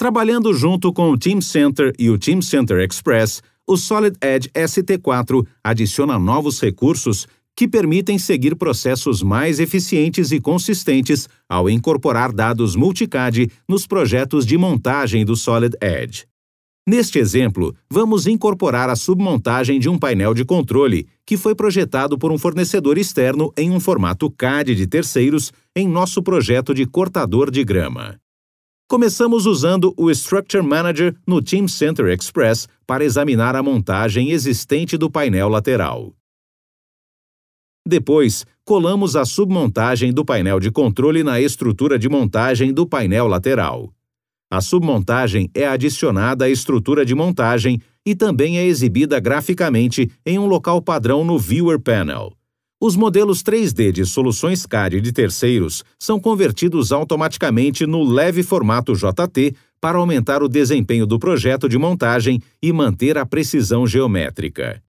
Trabalhando junto com o Team Center e o Team Center Express, o Solid Edge ST4 adiciona novos recursos que permitem seguir processos mais eficientes e consistentes ao incorporar dados multicad nos projetos de montagem do Solid Edge. Neste exemplo, vamos incorporar a submontagem de um painel de controle que foi projetado por um fornecedor externo em um formato CAD de terceiros em nosso projeto de cortador de grama. Começamos usando o Structure Manager no Team Center Express para examinar a montagem existente do painel lateral. Depois, colamos a submontagem do painel de controle na estrutura de montagem do painel lateral. A submontagem é adicionada à estrutura de montagem e também é exibida graficamente em um local padrão no Viewer Panel. Os modelos 3D de soluções CAD de terceiros são convertidos automaticamente no leve formato JT para aumentar o desempenho do projeto de montagem e manter a precisão geométrica.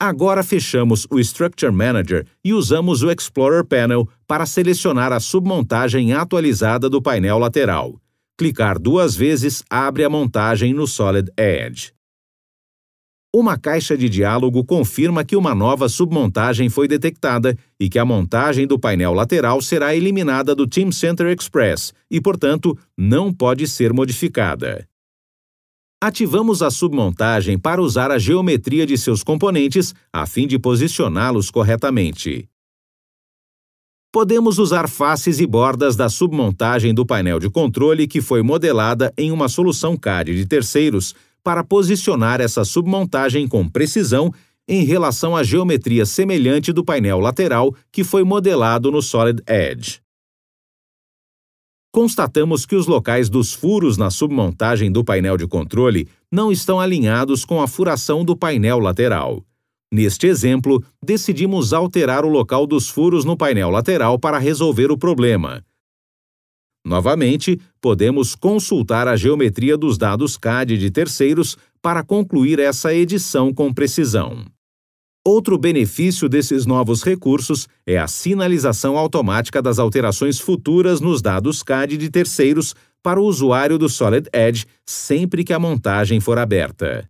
Agora fechamos o Structure Manager e usamos o Explorer Panel para selecionar a submontagem atualizada do painel lateral. Clicar duas vezes abre a montagem no Solid Edge. Uma caixa de diálogo confirma que uma nova submontagem foi detectada e que a montagem do painel lateral será eliminada do Team Center Express e, portanto, não pode ser modificada. Ativamos a submontagem para usar a geometria de seus componentes a fim de posicioná-los corretamente. Podemos usar faces e bordas da submontagem do painel de controle que foi modelada em uma solução CAD de terceiros para posicionar essa submontagem com precisão em relação à geometria semelhante do painel lateral que foi modelado no Solid Edge. Constatamos que os locais dos furos na submontagem do painel de controle não estão alinhados com a furação do painel lateral. Neste exemplo, decidimos alterar o local dos furos no painel lateral para resolver o problema. Novamente, podemos consultar a geometria dos dados CAD de terceiros para concluir essa edição com precisão. Outro benefício desses novos recursos é a sinalização automática das alterações futuras nos dados CAD de terceiros para o usuário do Solid Edge sempre que a montagem for aberta.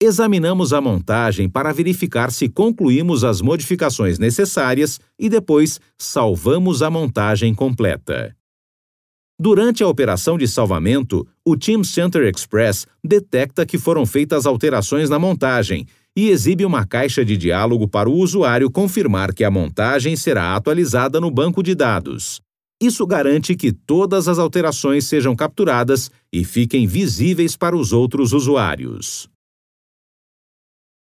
Examinamos a montagem para verificar se concluímos as modificações necessárias e depois salvamos a montagem completa. Durante a operação de salvamento, o Team Center Express detecta que foram feitas alterações na montagem e exibe uma caixa de diálogo para o usuário confirmar que a montagem será atualizada no banco de dados. Isso garante que todas as alterações sejam capturadas e fiquem visíveis para os outros usuários.